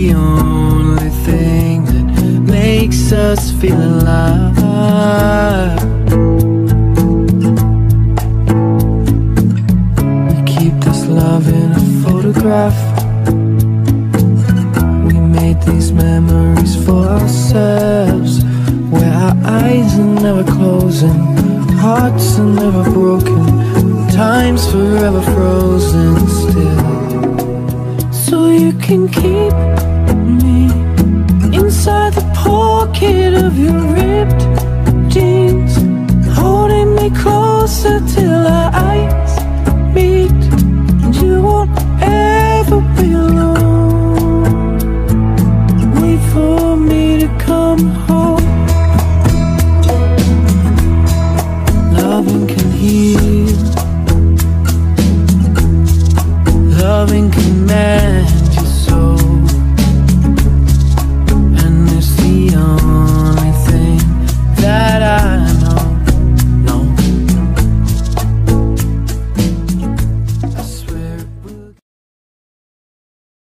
the only thing that makes us feel alive. We keep this love in a photograph. We made these memories for ourselves, where our eyes are never closing, hearts are never broken, time's forever frozen still. So you can keep pocket of your ripped jeans.